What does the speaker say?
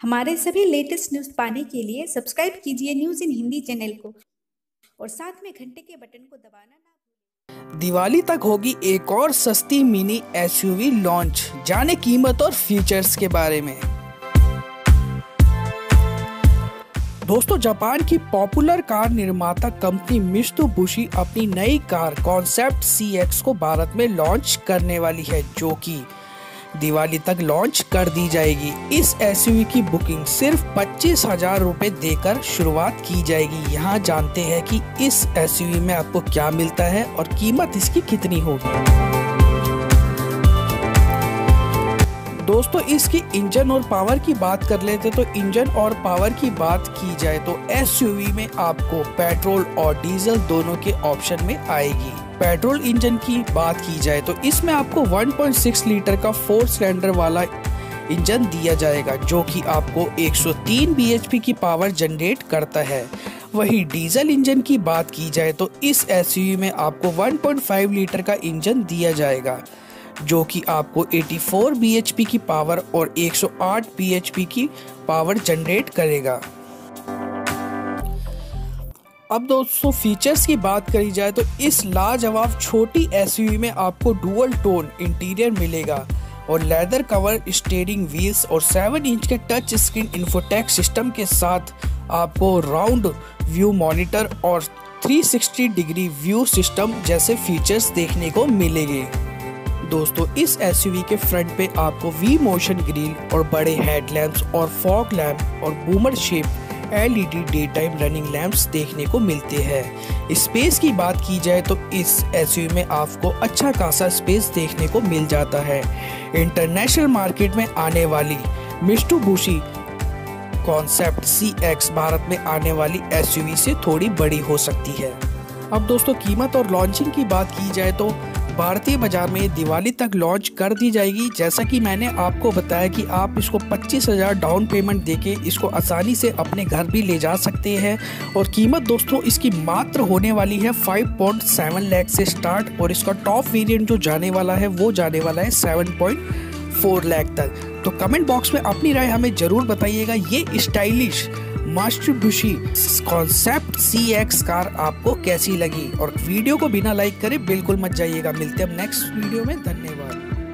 हमारे सभी latest news पाने के लिए सब्सक्राइब कीजिए न्यूज़ इन हिंदी चैनल को। और साथ में घंटे के बटन को दबाना ना दिवाली तक होगी एक और सस्ती मिनी एसयूवी लॉन्च। जाने कीमत और फीचर्स के बारे में। दोस्तों, जापान की पॉपुलर कार निर्माता कंपनी मिस्तुबुशी अपनी नई कार कॉन्सेप्ट सी को भारत में लॉन्च करने वाली है, जो कि दिवाली तक लॉन्च कर दी जाएगी। इस एस की बुकिंग सिर्फ़ पच्चीस हज़ार रूपए देकर शुरुआत की जाएगी। यहाँ जानते हैं कि इस एस में आपको क्या मिलता है और कीमत इसकी कितनी होगी। दोस्तों, इसकी इंजन और पावर की बात कर लेते तो इंजन और पावर की बात की जाए तो एसयूवी में आपको पेट्रोल और डीजल दोनों के ऑप्शन में आएगी। पेट्रोल इंजन की बात की जाए तो इसमें आपको 1.6 लीटर का फोर सिलेंडर वाला इंजन दिया जाएगा, जो कि आपको 103 bhp की पावर जनरेट करता है। वही डीजल इंजन की बात की जाए तो इस एस में आपको 1.5 लीटर का इंजन दिया जाएगा। जो कि आपको 84 bhp की पावर और 108 bhp की पावर जनरेट करेगा। अब दोस्तों फीचर्स की बात करी जाए तो इस लाजवाब छोटी एस में आपको डुअल टोन इंटीरियर मिलेगा और लेदर कवर स्टेयरिंग व्हील्स और 7 इंच के टच स्क्रीन इन्फोटेक सिस्टम के साथ आपको राउंड व्यू मॉनिटर और 360 डिग्री व्यू सिस्टम जैसे फीचर्स देखने को मिलेंगे। दोस्तों, इस एसयूवी के फ्रंट पे आपको वी मोशन ग्रिल और बड़े हेडलैम्प्स और फॉग लैम्प और boomer shape LED day time running lamps देखने को मिलते हैं। स्पेस की बात की जाए तो इस एसयूवी में आपको अच्छा खासा स्पेस देखने को मिल जाता है। इंटरनेशनल मार्केट में आने वाली Mitsubishi concept C X Bharat में आने वाली एसयूवी से थोड़ी बड़ी हो सकती है। अब दोस्तों, कीमत और लॉन्चिंग की बात की जाए तो भारतीय बाज़ार में दिवाली तक लॉन्च कर दी जाएगी। जैसा कि मैंने आपको बताया कि आप इसको पच्चीस हज़ार डाउन पेमेंट देके इसको आसानी से अपने घर भी ले जा सकते हैं। और कीमत दोस्तों इसकी मात्र होने वाली है 5.7 लाख से स्टार्ट और इसका टॉप वेरिएंट जो जाने वाला है, वो जाने वाला है 7.4 लाख तक। तो कमेंट बॉक्स में अपनी राय हमें ज़रूर बताइएगा। ये stylish Mitsubishi concept C X car आपको कैसी लगी? और वीडियो को बिना लाइक करे बिल्कुल मत जाइएगा। मिलते हैं नेक्स्ट वीडियो में। धन्यवाद।